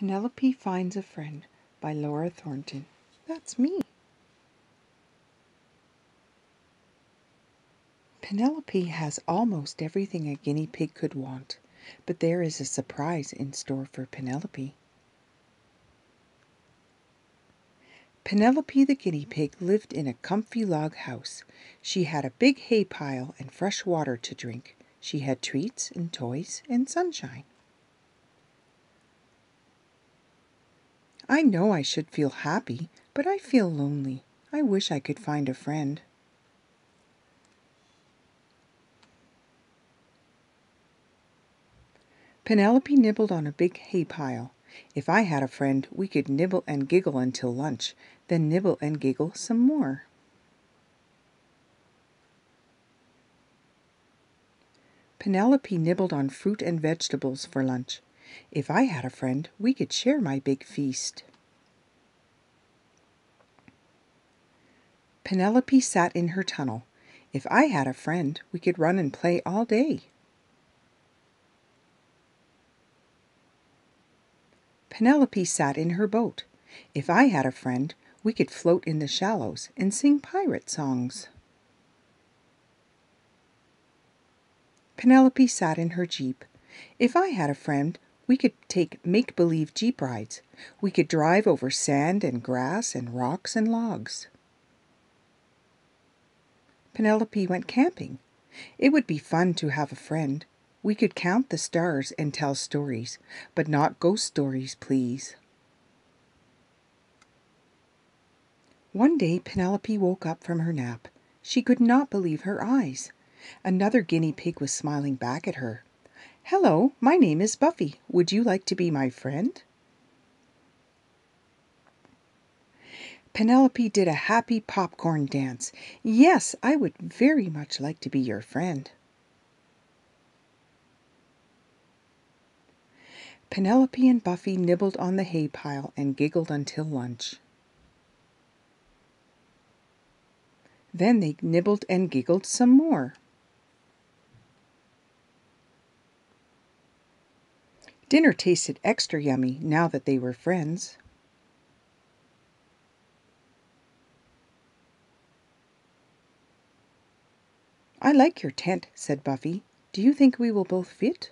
Penelope Finds a Friend by Laura Thornton. That's me. Penelope has almost everything a guinea pig could want, but there is a surprise in store for Penelope. Penelope the guinea pig lived in a comfy log house. She had a big hay pile and fresh water to drink. She had treats and toys and sunshine. I know I should feel happy, but I feel lonely. I wish I could find a friend. Penelope nibbled on a big hay pile. If I had a friend, we could nibble and giggle until lunch, then nibble and giggle some more. Penelope nibbled on fruit and vegetables for lunch. If I had a friend, we could share my big feast. Penelope sat in her tunnel. If I had a friend, we could run and play all day. Penelope sat in her boat. If I had a friend, we could float in the shallows and sing pirate songs. Penelope sat in her jeep. If I had a friend, we could take make believe jeep rides. We could drive over sand and grass and rocks and logs. Penelope went camping. It would be fun to have a friend. We could count the stars and tell stories, but not ghost stories, please. One day Penelope woke up from her nap. She could not believe her eyes. Another guinea pig was smiling back at her. Hello, my name is Buffy. Would you like to be my friend? Penelope did a happy popcorn dance. Yes, I would very much like to be your friend. Penelope and Buffy nibbled on the hay pile and giggled until lunch. Then they nibbled and giggled some more. Dinner tasted extra yummy now that they were friends. I like your tent, said Buffy. Do you think we will both fit?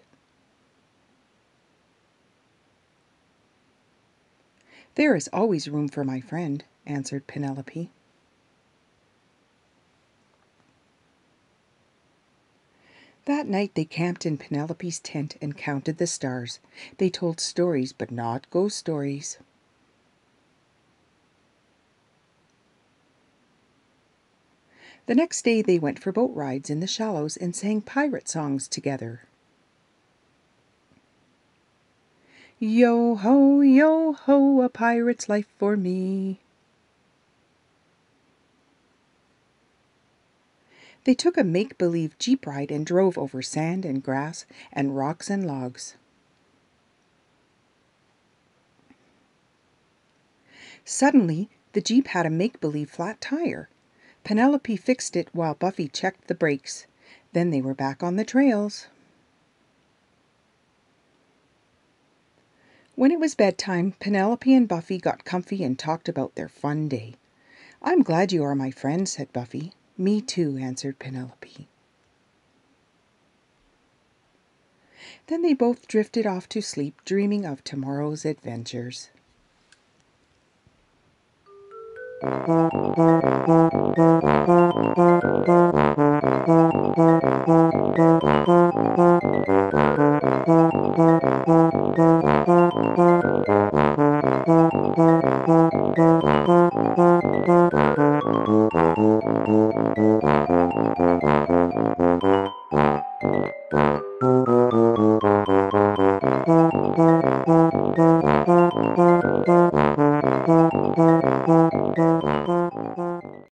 There is always room for my friend, answered Penelope. That night they camped in Penelope's tent and counted the stars. They told stories, but not ghost stories. The next day they went for boat rides in the shallows and sang pirate songs together. Yo ho, yo ho, a pirate's life for me. They took a make believe jeep ride and drove over sand and grass and rocks and logs. Suddenly, the jeep had a make believe flat tire. Penelope fixed it while Buffy checked the brakes. Then they were back on the trails. When it was bedtime, Penelope and Buffy got comfy and talked about their fun day. I'm glad you are my friend, said Buffy. Me too, answered Penelope. Then they both drifted off to sleep, dreaming of tomorrow's adventures. Thank you.